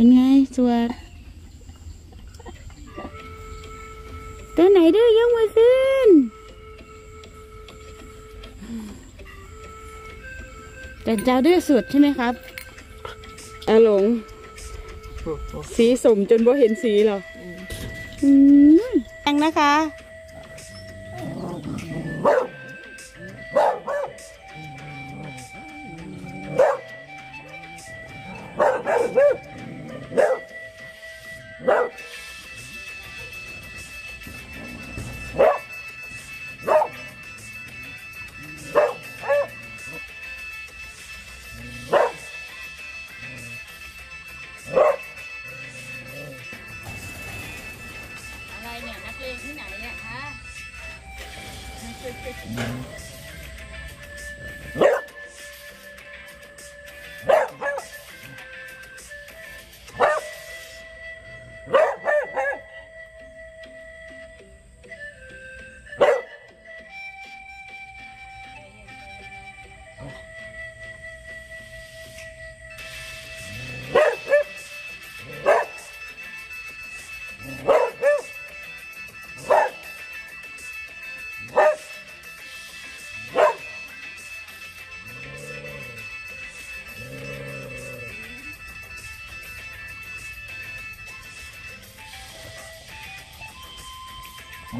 เป็นไงสวดตัวไหนดื้อยกมือขึ้น แต่เจ้าดื้อสุดใช่ไหมครับอาหลง สีสมจนบ่เห็นสีหรอ อืมแองนะคะ ใ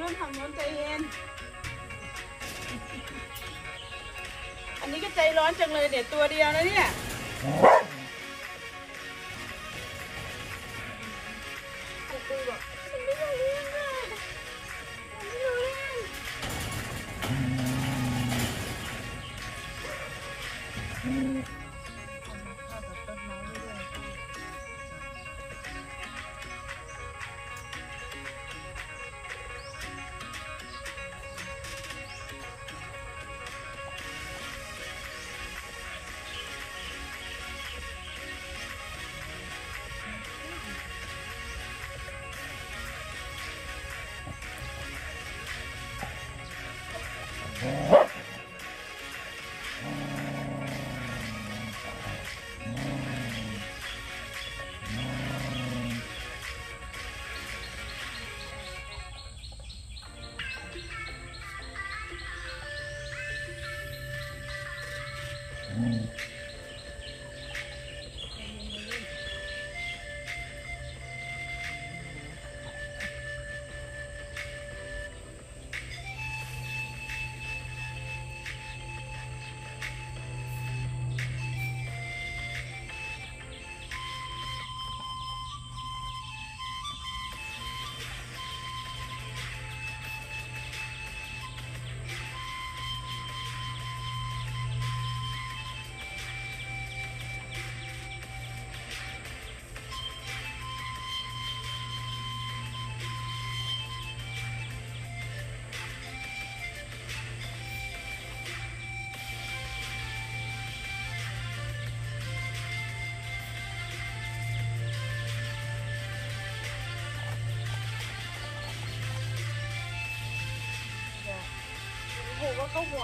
รุ่นทำน้นใจเย็น อันนี้ก็ใจร้อนจังเลยเด็ดตัวเดียวนะเนี่ย โอ้โห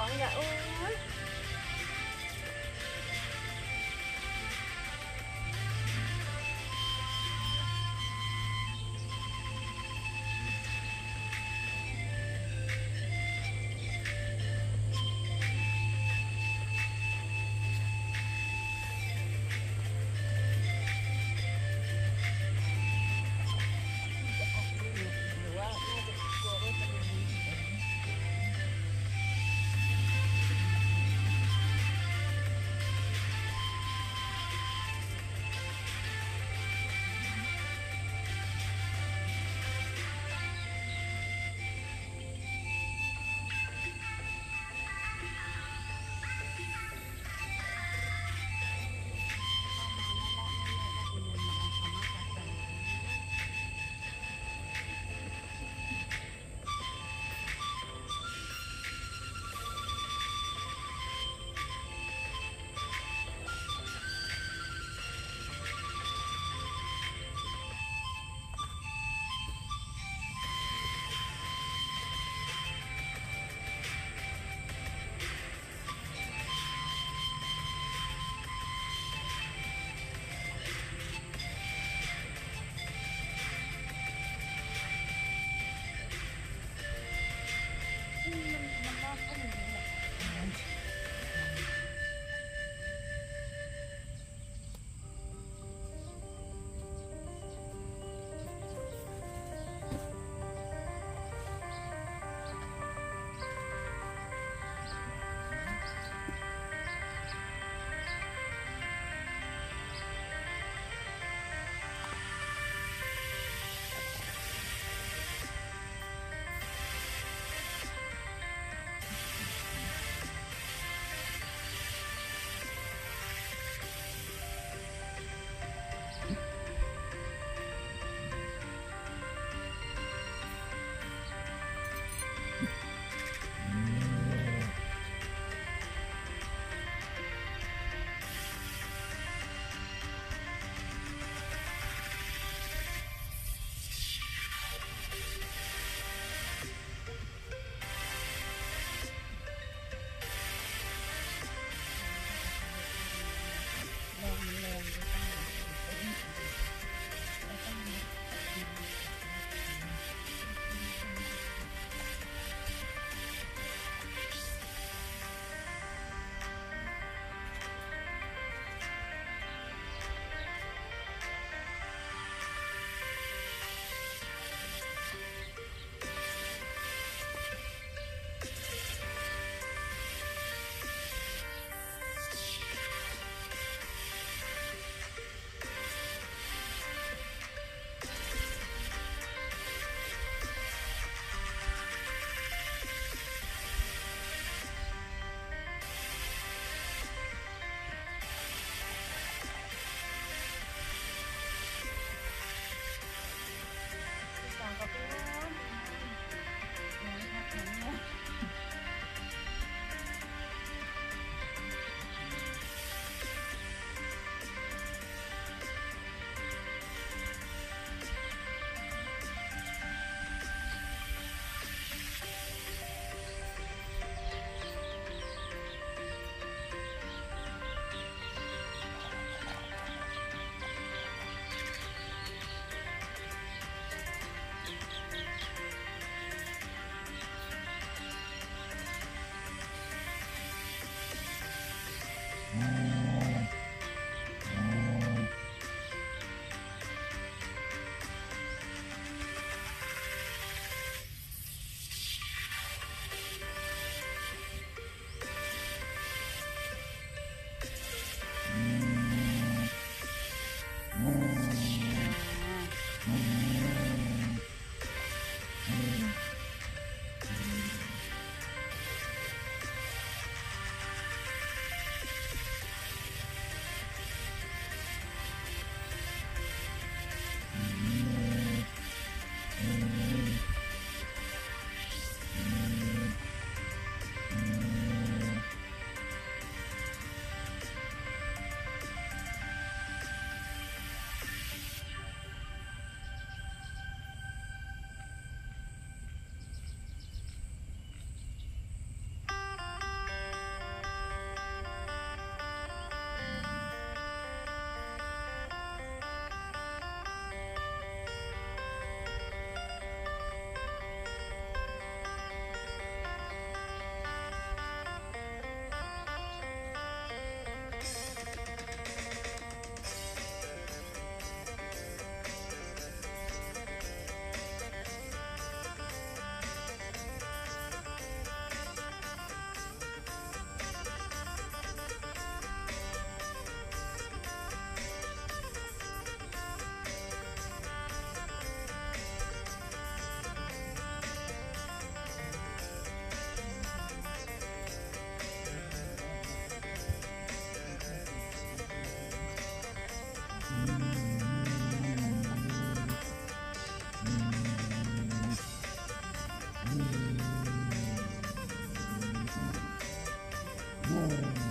Boom.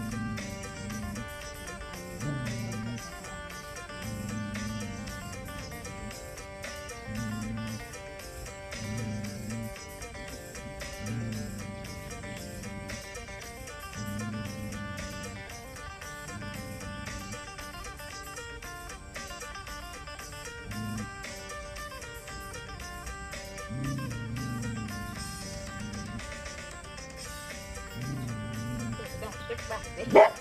বাঁচবে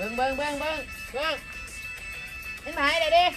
bưng bưng bưng bưng. Bưng đứng lại đây đi.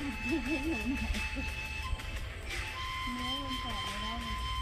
Nếu không còn ở đây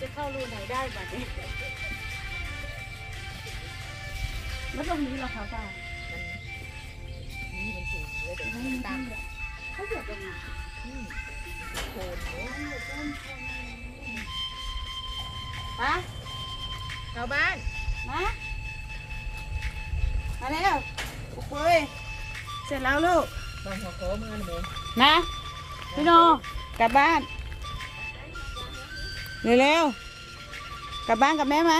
จะเข้ารูไหนได้บัดนี้แล้วตรงนี้เหรอคะป้ามันนี่มันสูงเลยเดี๋ยวให้มันตั้งเขาเหยียบตรงไหนอืมโคนเลยป้าเข้าบ้านมามาแล้วปุกปุ้ยเสร็จแล้วลูกต้องหัวโค้งมือหนูมาพี่โนกลับบ้าน เร็วๆกลับบ้านกับแม่มา